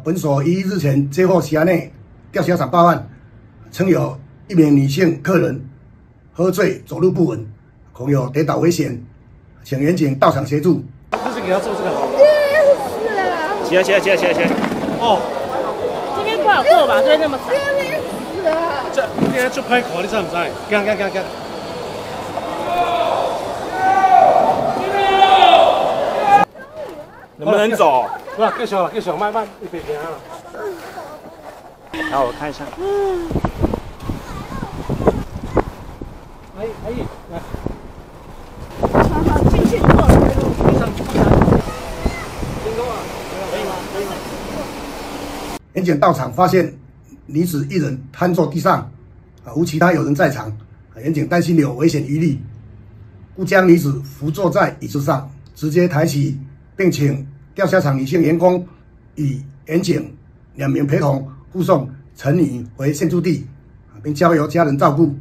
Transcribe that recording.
本所于日前接获辖内吊销厂报案，称有一名女性客人喝醉走路不稳，恐有跌倒危险，请员警到场协助。就是给他做这个好了。是啊，起来起来起来起来起来！哦，这边不好做吧？这边那么窄。是啊，这今天做歹看，你知唔知？行行行行。能不能走？不，继续啦，继续慢慢一边行啦。来，我看一下。可以，可以，来。好好进去坐。员警到场发现女子一人瘫坐地上，啊，无其他有人在场，啊，员警担心有危险余力，故将女子扶坐在椅子上，直接抬起，并请吊销厂女性员工与员警两名陪同护送陈女回现住地，并交由家人照顾。